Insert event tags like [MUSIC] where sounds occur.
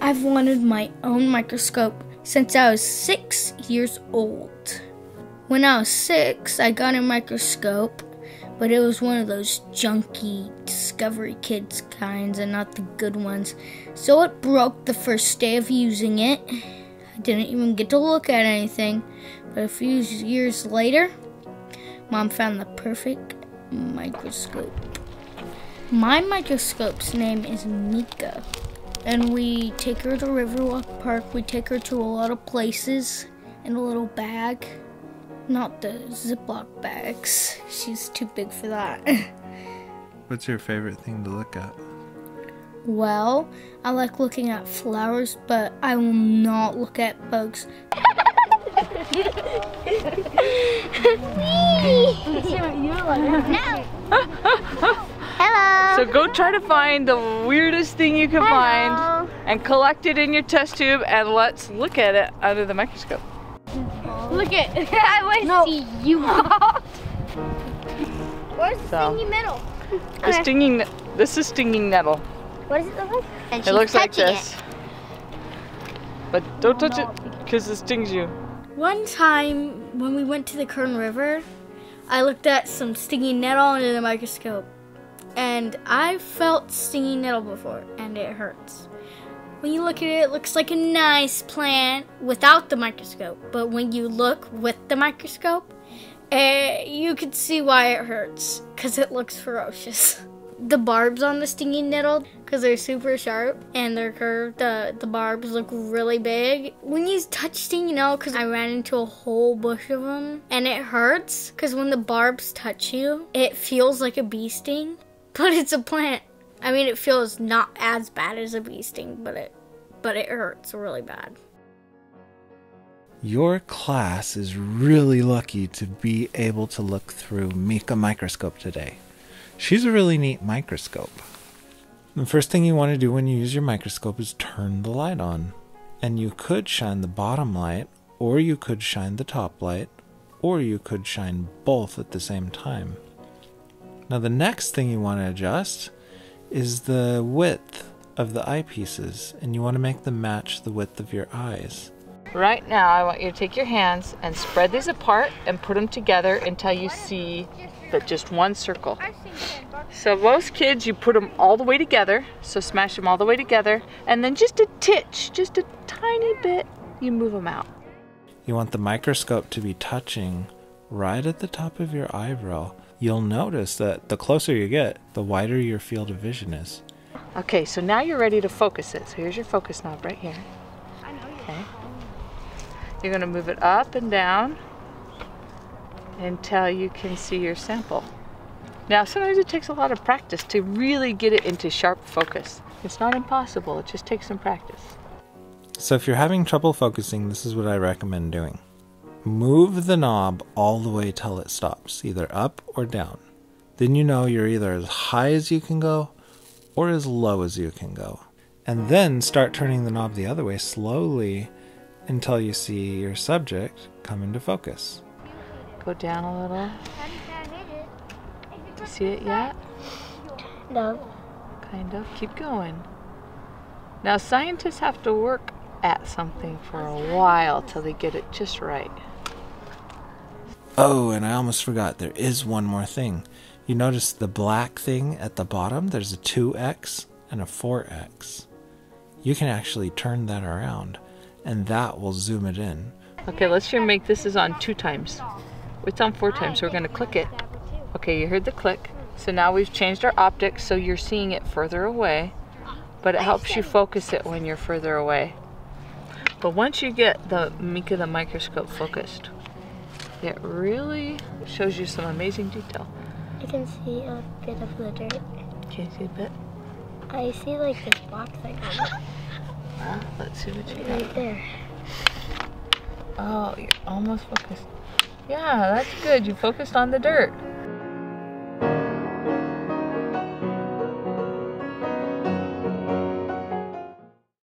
I've wanted my own microscope since I was six years old. When I was six, I got a microscope, but it was one of those junky Discovery Kids kinds and not the good ones. So it broke the first day of using it. I didn't even get to look at anything, but a few years later, Mom found the perfect microscope. My microscope's name is Meeka, and we take her to Riverwalk Park. We take her to a lot of places in a little bag. Not the Ziploc bags. She's too big for that. [LAUGHS] What's your favorite thing to look at? well, I like looking at flowers, but I will not look at bugs. [LAUGHS] Hello. [LAUGHS] So go try to find the weirdest thing you can Hello. find and collect it in your test tube and let's look at it under the microscope. Look at. [LAUGHS] I want to see you. [LAUGHS] Where's the So. stingy middle? The stinging, ne- this is stinging nettle. What does it look like? And It looks like touching this. But don't oh, touch it because it stings you. One time when we went to the Kern River, I looked at some stinging nettle under the microscope. And I've felt stinging nettle before, and it hurts. When you look at it, it looks like a nice plant without the microscope. But when you look with the microscope, eh, you can see why it hurts, because it looks ferocious. [LAUGHS] The barbs on the stinging nettle, because they're super sharp and they're curved, the, the barbs look really big. When you touch stinging nettle, because I ran into a whole bush of them, and it hurts, because when the barbs touch you, it feels like a bee sting, but it's a plant. I mean, it feels not as bad as a bee sting, but it, but it hurts really bad. Your class is really lucky to be able to look through Meeka microscope today. She's a really neat microscope. The first thing you want to do when you use your microscope is turn the light on. And you could shine the bottom light, or you could shine the top light, or you could shine both at the same time. Now, the next thing you want to adjust is the width of the eyepieces, and you want to make them match the width of your eyes. Right now, I want you to take your hands and spread these apart and put them together until you see but just one circle. So most kids, you put them all the way together, so smash them all the way together, and then just a titch, just a tiny bit, you move them out. You want the microscope to be touching right at the top of your eyebrow. You'll notice that the closer you get, the wider your field of vision is. Okay, so now you're ready to focus it. So here's your focus knob right here. I know. Okay. You're gonna move it up and down until you can see your sample. Now, sometimes it takes a lot of practice to really get it into sharp focus. It's not impossible, it just takes some practice. So if you're having trouble focusing, this is what I recommend doing. Move the knob all the way till it stops, either up or down. Then you know you're either as high as you can go or as low as you can go. And then start turning the knob the other way slowly until you see your subject come into focus. Go down a little. Do you see it yet? No. Kind of. Keep going. Now, scientists have to work at something for a while till they get it just right. Oh, and I almost forgot, there is one more thing. You notice the black thing at the bottom? There's a 2x and a 4x. You can actually turn that around, and that will zoom it in. Okay, let's sure make this is on two times. It's on four times, so we're gonna click it. Okay, you heard the click. So now we've changed our optics so you're seeing it further away, but it helps you focus it when you're further away. But once you get the Meeka the microscope focused, it really shows you some amazing detail. I can see a bit of the dirt. Can you see a bit? I see like this box I got [LAUGHS] Well, let's see what you got. right there. Oh, you're almost focused. Yeah, that's good. You focused on the dirt.